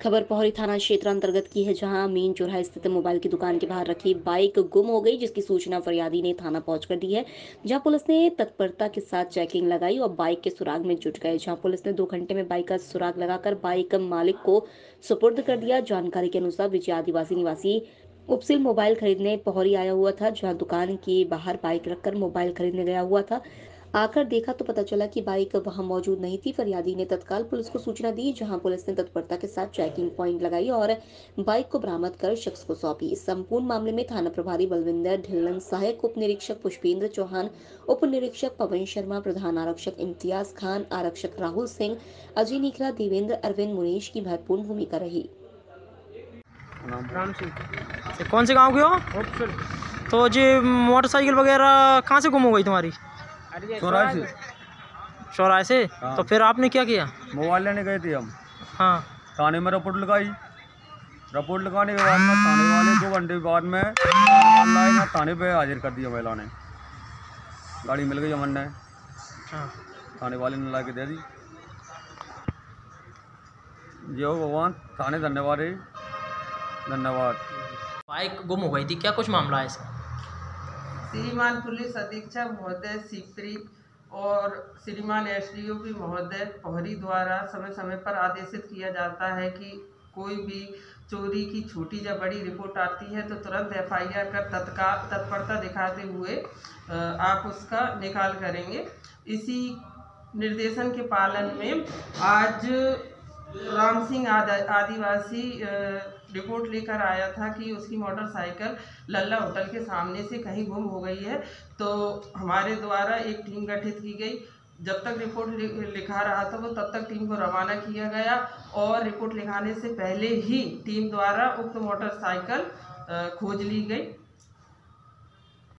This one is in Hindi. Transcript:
खबर पौहरी थाना क्षेत्र अंतर्गत की है, जहाँ मेन चौराहा स्थित मोबाइल की दुकान के बाहर रखी बाइक गुम हो गई, जिसकी सूचना फरियादी ने थाना पहुंचकर दी है, जहाँ पुलिस ने तत्परता के साथ चेकिंग लगाई और बाइक के सुराग में जुट गए। जहाँ पुलिस ने दो घंटे में बाइक का सुराग लगाकर बाइक मालिक को सुपुर्द कर दिया। जानकारी के अनुसार विजय आदिवासी निवासी उपसिल मोबाइल खरीदने पौहरी आया हुआ था, जहाँ दुकान के बाहर बाइक रखकर मोबाइल खरीदने गया हुआ था। आकर देखा तो पता चला कि बाइक वहाँ मौजूद नहीं थी। फरियादी ने तत्काल पुलिस को सूचना दी जहाँ पुलिस ने तत्परता के साथ चेकिंग पॉइंट लगाई और बाइक को बरामद कर शख्स को सौंपी। इस संपूर्ण मामले में थाना प्रभारी बलविंदर ढिल्लन सहायक उप निरीक्षक पुष्पेंद्र चौहान उप निरीक्षक पवन शर्मा प्रधान आरक्षक इम्तियाज़ खान आरक्षक राहुल सिंह अजय निखरा देवेंद्र अरविंद मुनीश की महत्वपूर्ण भूमिका रही। राम सिंह। कौन से गाँव के हो? तो जी मोटरसाइकिल वगैरह कहाँ से गुम हो गई तुम्हारी? चौराहे से? चौराहे से? हाँ। तो फिर आपने क्या किया? मोबाइल लेने गए थे हम। हाँ। थाने में रिपोर्ट लगाई। रिपोर्ट लगाने के बाद में थाने वाले दो घंटे बाद में लाए थाने पे हाजिर कर दिया महिला ने। गाड़ी मिल गई अमन ने। हाँ। थाने वाले ने ला के दे दी। जय भगवान थाने धन्यवाद है। धन्यवाद। बाइक गुम हो गई थी। क्या कुछ मामला है इसका? श्रीमान पुलिस अधीक्षक महोदय सीपरी और श्रीमान एसडीओपी महोदय पोहरी द्वारा समय समय पर आदेशित किया जाता है कि कोई भी चोरी की छोटी या बड़ी रिपोर्ट आती है तो तुरंत एफआईआर कर तत्काल तत्परता दिखाते हुए आप उसका निकाल करेंगे। इसी निर्देशन के पालन में आज राम सिंह आद- आदिवासी रिपोर्ट लेकर आया था कि उसकी मोटरसाइकिल लल्ला होटल के सामने से कहीं गुम हो गई है। तो हमारे द्वारा एक टीम गठित की गई। जब तक रिपोर्ट लिखा रहा था वो तब तक टीम को रवाना किया गया और रिपोर्ट लिखाने से पहले ही टीम द्वारा उक्त मोटरसाइकिल खोज ली गई।